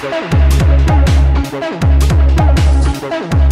Thank you.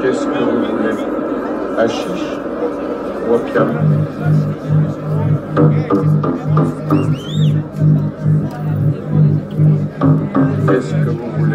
Qu'est-ce que vous voulez Hachiche Wapiam Qu'est-ce que vous voulez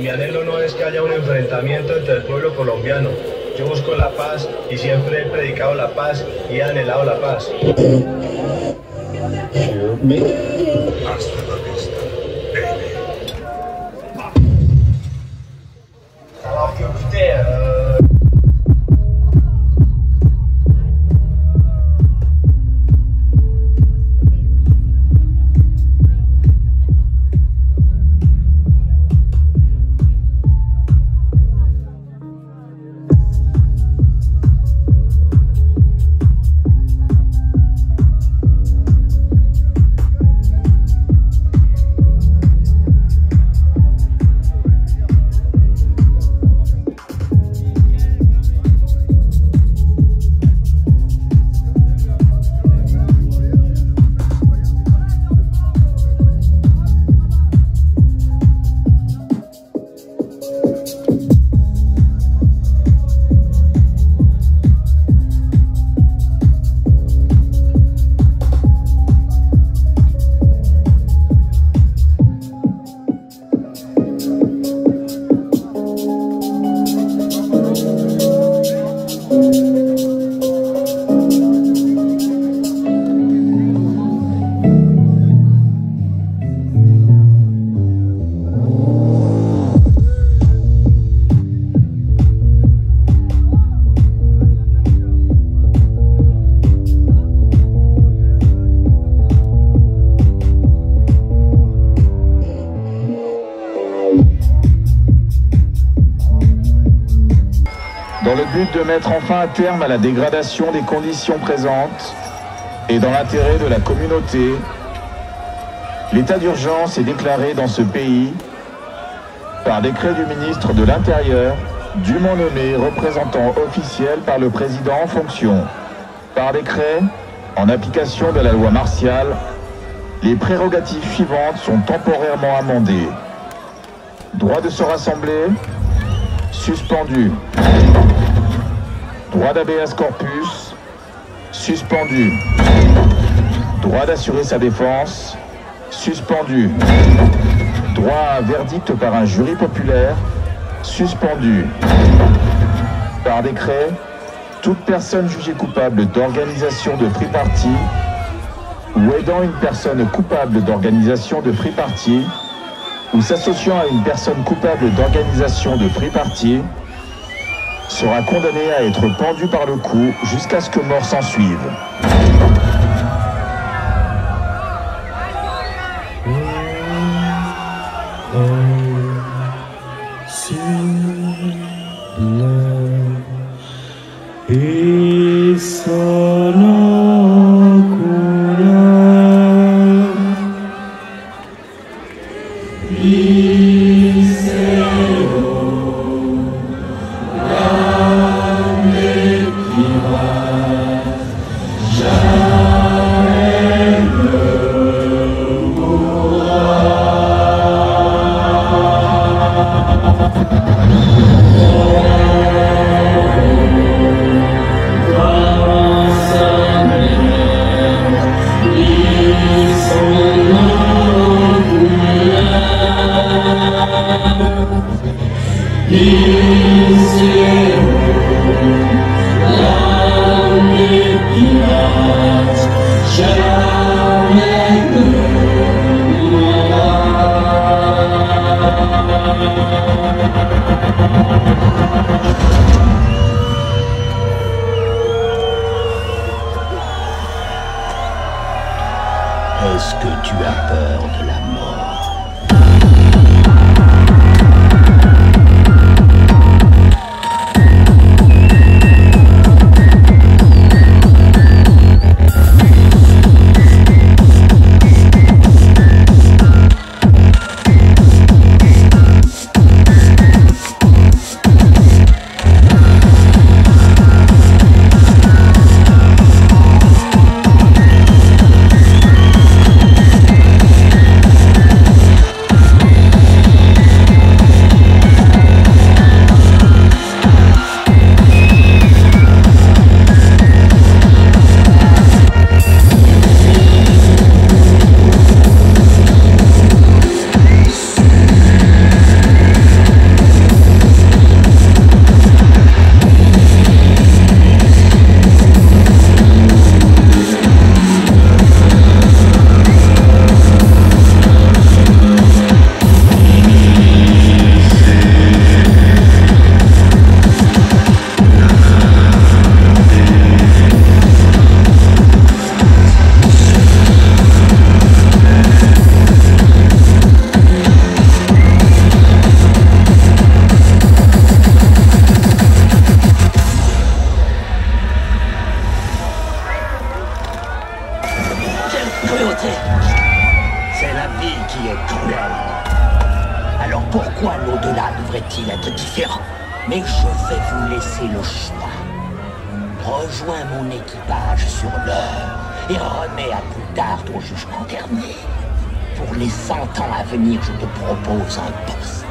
mi anhelo no es que haya un enfrentamiento entre el pueblo colombiano. Yo busco la paz y siempre he predicado la paz y he anhelado la paz. Dans le but de mettre enfin un terme à la dégradation des conditions présentes et dans l'intérêt de la communauté, l'état d'urgence est déclaré dans ce pays par décret du ministre de l'Intérieur, dûment nommé représentant officiel par le président en fonction. Par décret, en application de la loi martiale, les prérogatives suivantes sont temporairement amendées. Droit de se rassembler, suspendu. Droit d'habeas corpus, suspendu. Droit d'assurer sa défense, suspendu. Droit à verdict par un jury populaire, suspendu. Par décret, toute personne jugée coupable d'organisation de free party ou aidant une personne coupable d'organisation de free party ou s'associant à une personne coupable d'organisation de free sera condamné à être pendu par le cou jusqu'à ce que mort s'en suive. qui est cruelle. Alors pourquoi l'au-delà devrait-il être différent? Mais je vais vous laisser le choix. Rejoins mon équipage sur l'heure et remets à plus tard ton jugement dernier. Pour les cent ans à venir, je te propose un poste.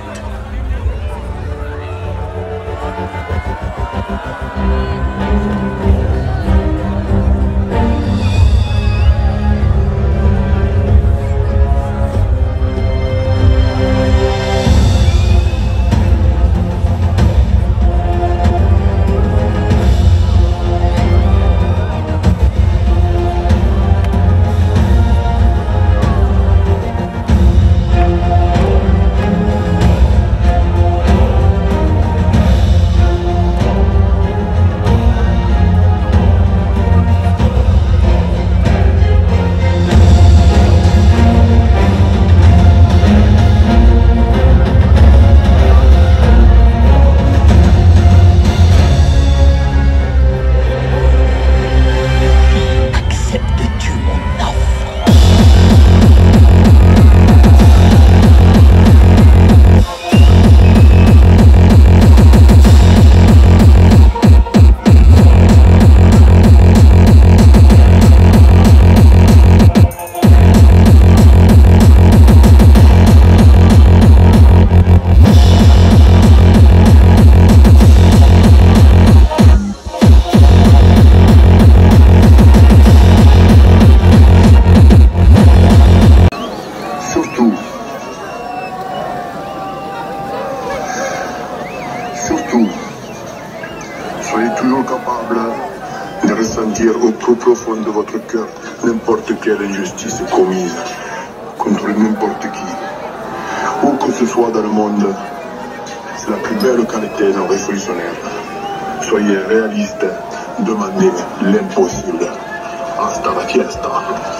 Profond de votre cœur n'importe quelle injustice commise contre n'importe qui. Où que ce soit dans le monde, c'est la plus belle qualité d'un révolutionnaire. Soyez réaliste, demandez l'impossible. Hasta la.